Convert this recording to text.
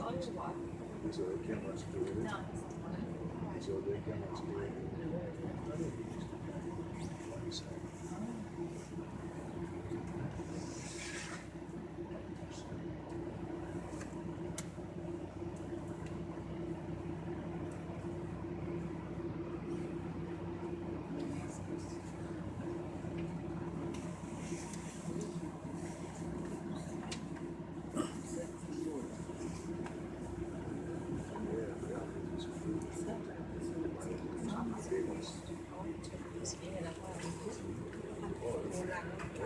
So they can't much do it. So they can't much do it. なるほど。